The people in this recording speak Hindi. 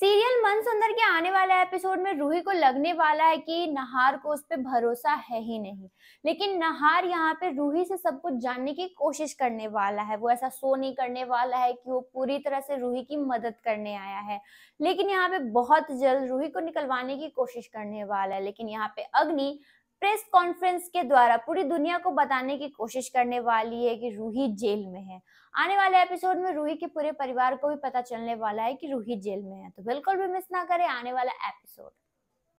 सीरियल मन सुंदर के आने वाले एपिसोड में रूही को लगने वाला है कि नहार को उस पर भरोसा है ही नहीं। लेकिन नहार यहाँ पे रूही से सब कुछ जानने की कोशिश करने वाला है। वो ऐसा सो नहीं करने वाला है कि वो पूरी तरह से रूही की मदद करने आया है। लेकिन यहाँ पे बहुत जल्द रूही को निकलवाने की कोशिश करने वाला है। लेकिन यहाँ पे अग्नि प्रेस कॉन्फ्रेंस के द्वारा पूरी दुनिया को बताने की कोशिश करने वाली है कि रूही जेल में है। आने वाले एपिसोड में रूही के पूरे परिवार को भी पता चलने वाला है कि रूही जेल में है। तो बिल्कुल भी मिस ना करें आने वाला एपिसोड।